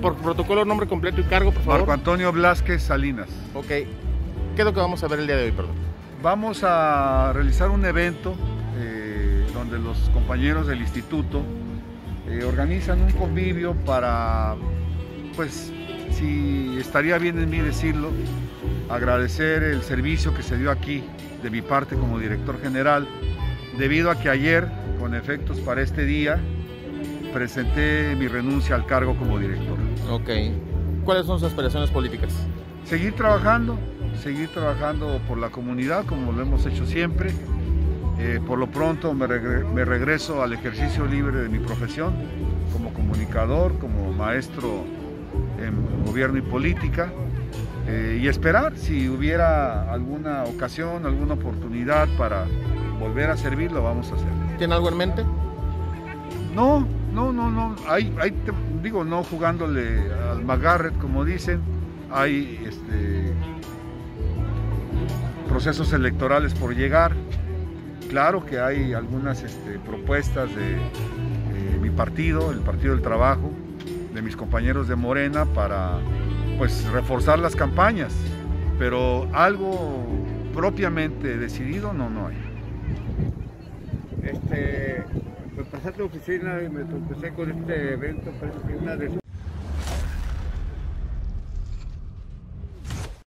por protocolo, nombre completo y cargo, por favor. Marco Antonio Blasquez Salinas. Ok. ¿Qué es lo que vamos a ver el día de hoy, perdón? Vamos a realizar un evento eh, donde los compañeros del instituto eh, organizan un convivio para, pues, si estaría bien en mí decirlo, agradecer el servicio que se dio aquí de mi parte como director general, debido a que ayer, con efectos para este día, presenté mi renuncia al cargo como director. Ok. ¿Cuáles son sus aspiraciones políticas? Seguir trabajando, seguir trabajando por la comunidad como lo hemos hecho siempre. Eh, por lo pronto me, me, regreso al ejercicio libre de mi profesión como comunicador, como maestro en gobierno y política eh, y esperar si hubiera alguna ocasión, alguna oportunidad para volver a servir, lo vamos a hacer. ¿Tiene algo en mente? No, no, no, no. Hay, hay, digo, no jugándole al McGarrett, como dicen. Hay este, procesos electorales por llegar. Claro que hay algunas este, propuestas de eh, mi partido, el Partido del Trabajo, de mis compañeros de Morena, para pues, reforzar las campañas. Pero algo propiamente decidido, no, no hay. Este, me pasé a tu oficina y me tropecé con este evento, una de sus